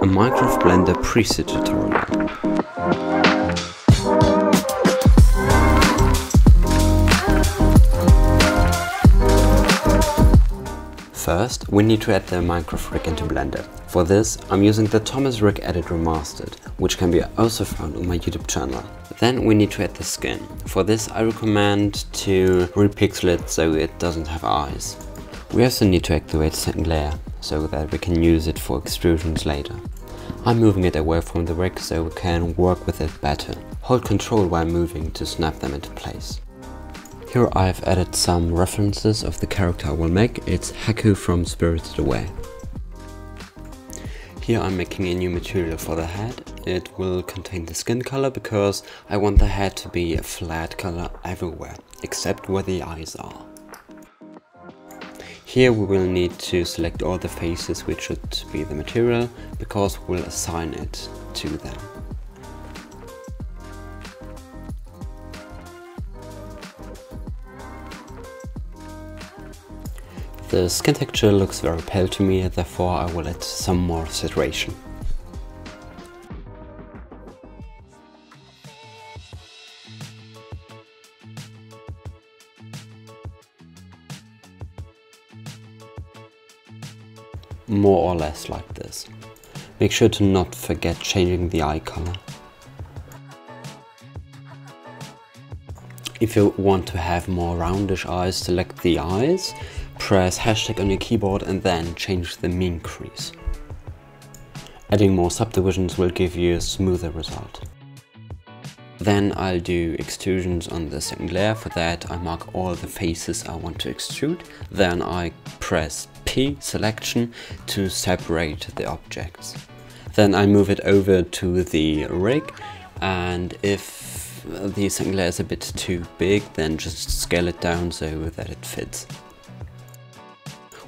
a Minecraft Blender preset tutorial. First, we need to add the Minecraft rig into Blender. For this, I'm using the Thomas Rig Edit Remastered, which can be also found on my YouTube channel. Then we need to add the skin. For this, I recommend to repixel it so it doesn't have eyes. We also need to activate the second layer, so that we can use it for extrusions later. I'm moving it away from the rig so we can work with it better. Hold control while moving to snap them into place. Here I've added some references of the character I will make, it's Haku from Spirited Away. Here I'm making a new material for the head. It will contain the skin color because I want the head to be a flat color everywhere, except where the eyes are. Here we will need to select all the faces which should be the material, because we'll assign it to them. The skin texture looks very pale to me, therefore I will add some more saturation. More or less like this. Make sure to not forget changing the eye color. If you want to have more roundish eyes, select the eyes, press hashtag on your keyboard and then change the mean crease. Adding more subdivisions will give you a smoother result. Then I'll do extrusions on the second layer. For that I mark all the faces I want to extrude. Then I press P selection to separate the objects. Then I move it over to the rig and if the second layer is a bit too big then just scale it down so that it fits.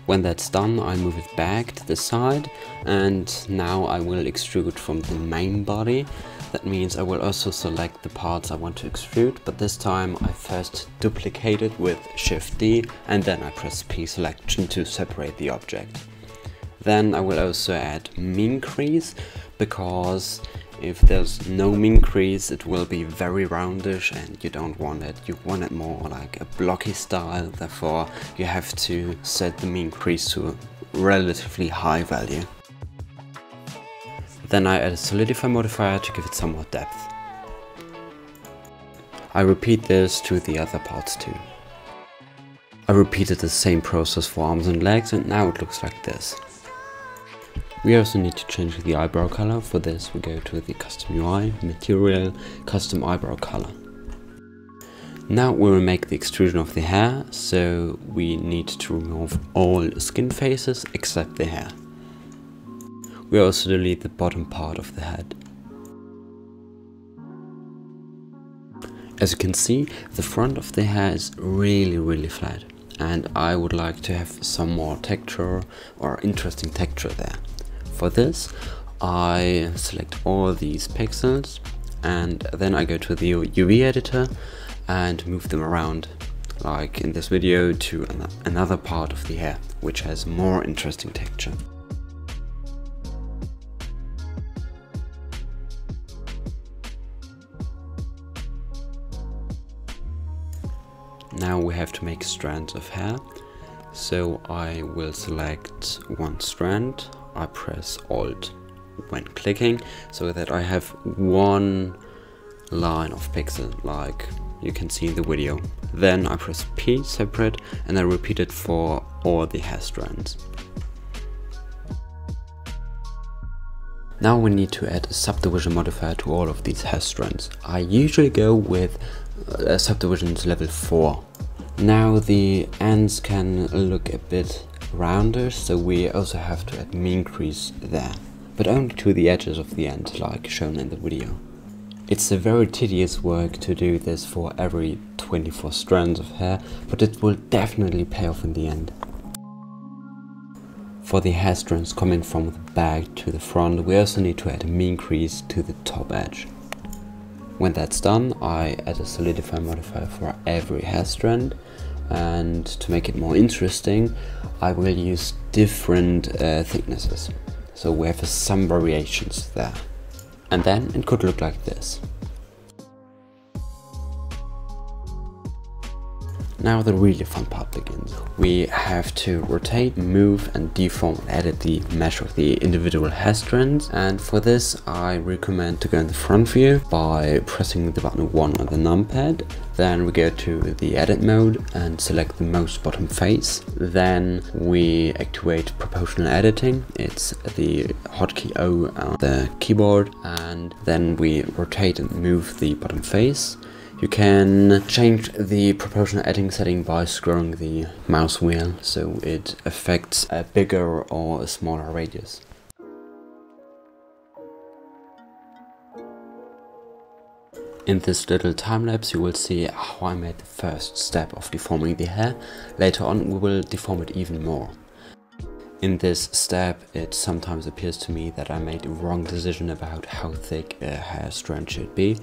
When that's done I move it back to the side and now I will extrude from the main body that means I will also select the parts I want to extrude, but this time I first duplicate it with Shift D and then I press P selection to separate the object. Then I will also add mean crease, because if there's no mean crease it will be very roundish and you don't want it. You want it more like a blocky style, therefore you have to set the mean crease to a relatively high value. Then I add a solidify modifier to give it some more depth. I repeat this to the other parts too. I repeated the same process for arms and legs and now it looks like this. We also need to change the eyebrow color. For this we go to the custom UI, material, custom eyebrow color. Now we will make the extrusion of the hair, so we need to remove all skin faces except the hair. We also delete the bottom part of the head. As you can see, the front of the hair is really really flat and I would like to have some more texture or interesting texture there. For this I select all these pixels and then I go to the UV editor and move them around like in this video to an another part of the hair which has more interesting texture. Now we have to make strands of hair. So I will select one strand, I press Alt when clicking, so that I have one line of pixel like you can see in the video. Then I press P separate and I repeat it for all the hair strands. Now we need to add a subdivision modifier to all of these hair strands. I usually go with uh, subdivisions level 4. Now the ends can look a bit rounder, so we also have to add mean crease there, but only to the edges of the end, like shown in the video. It's a very tedious work to do this for every 24 strands of hair, but it will definitely pay off in the end. For the hair strands coming from the back to the front, we also need to add a mean crease to the top edge. When that's done, I add a solidify modifier for every hair strand and to make it more interesting, I will use different uh, thicknesses. So we have some variations there. And then it could look like this. Now the really fun part begins. We have to rotate, move and deform and edit the mesh of the individual hair strands and for this I recommend to go in the front view by pressing the button 1 on the numpad. Then we go to the edit mode and select the most bottom face. Then we activate proportional editing. It's the hotkey O on the keyboard and then we rotate and move the bottom face. You can change the proportional editing setting by scrolling the mouse wheel so it affects a bigger or a smaller radius. In this little time lapse you will see how I made the first step of deforming the hair. Later on we will deform it even more. In this step it sometimes appears to me that I made a wrong decision about how thick a hair strand should be.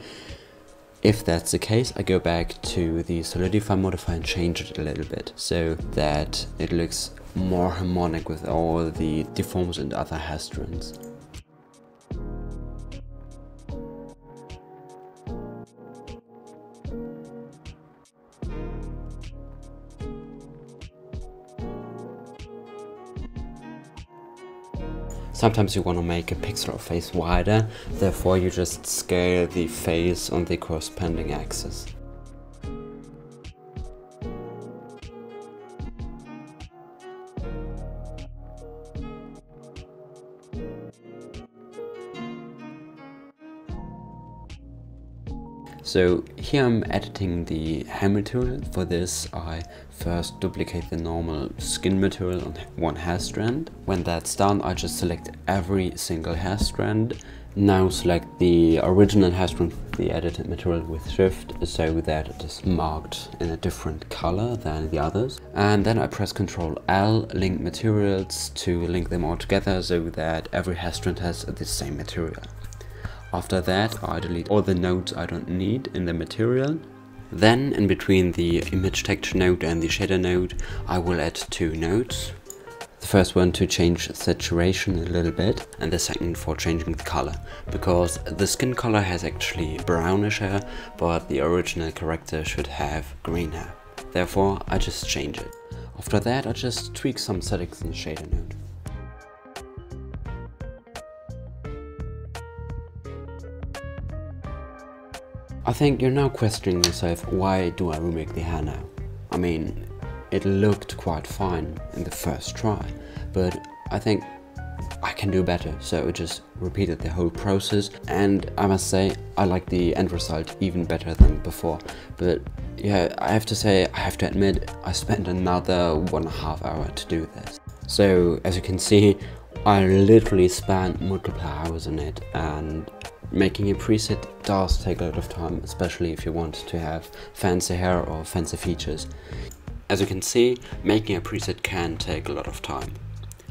If that's the case, I go back to the solidify modifier and change it a little bit so that it looks more harmonic with all the deforms and other hair Sometimes you want to make a pixel of face wider, therefore you just scale the face on the corresponding axis. So here I'm editing the hair material. For this I first duplicate the normal skin material on one hair strand. When that's done I just select every single hair strand. Now select the original hair strand, the edited material with shift so that it is marked in a different color than the others. And then I press Ctrl L, link materials to link them all together so that every hair strand has the same material. After that I delete all the nodes I don't need in the material. Then in between the image texture node and the shader node I will add two nodes. The first one to change saturation a little bit and the second for changing the color because the skin color has actually brownish hair but the original character should have green hair. Therefore I just change it. After that I just tweak some settings in the shader node. I think you're now questioning yourself, why do I remake the hair now? I mean, it looked quite fine in the first try, but I think I can do better, so I just repeated the whole process and I must say I like the end result even better than before. But yeah, I have to say, I have to admit, I spent another one and a half hour to do this. So as you can see, I literally spent multiple hours on it and Making a preset does take a lot of time, especially if you want to have fancy hair or fancy features. As you can see, making a preset can take a lot of time.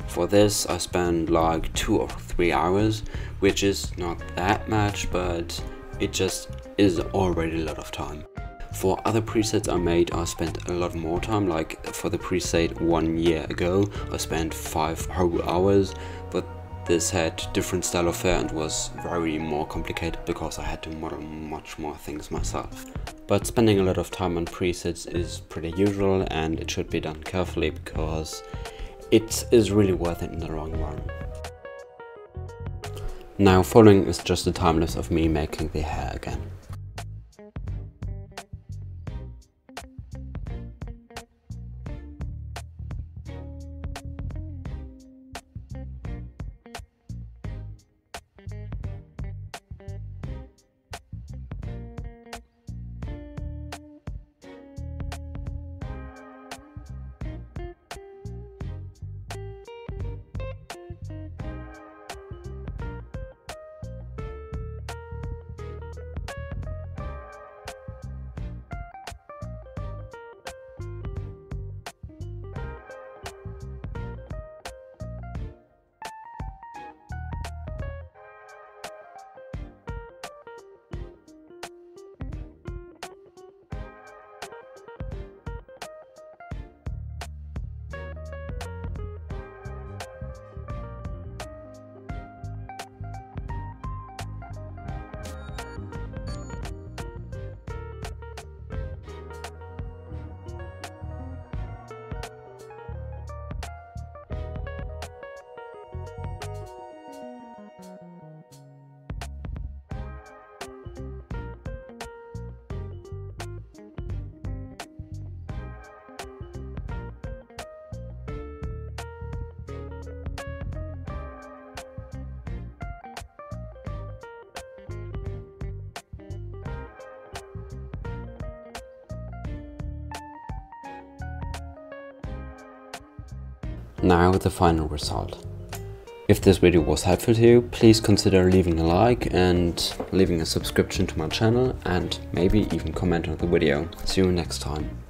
For this I spent like 2 or 3 hours, which is not that much, but it just is already a lot of time. For other presets I made, I spent a lot more time, like for the preset one year ago, I spent 5 whole hours, but this had different style of hair and was very more complicated because I had to model much more things myself. But spending a lot of time on presets is pretty usual and it should be done carefully because it is really worth it in the long run. Now following is just a time lapse of me making the hair again. Now the final result. If this video was helpful to you, please consider leaving a like and leaving a subscription to my channel and maybe even comment on the video. See you next time.